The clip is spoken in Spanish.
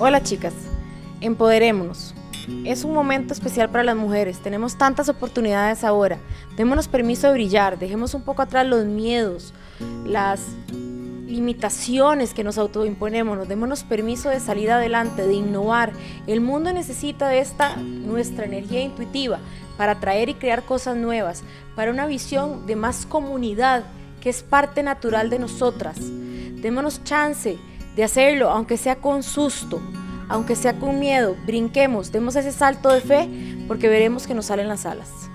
Hola chicas, empoderémonos. Es un momento especial para las mujeres, tenemos tantas oportunidades ahora. Démonos permiso de brillar, dejemos un poco atrás los miedos, las limitaciones que nos autoimponemos, démonos permiso de salir adelante, de innovar. El mundo necesita de esta nuestra energía intuitiva para atraer y crear cosas nuevas, para una visión de más comunidad que es parte natural de nosotras. Démonos chance de hacerlo, aunque sea con susto, aunque sea con miedo, brinquemos, demos ese salto de fe porque veremos que nos salen las alas.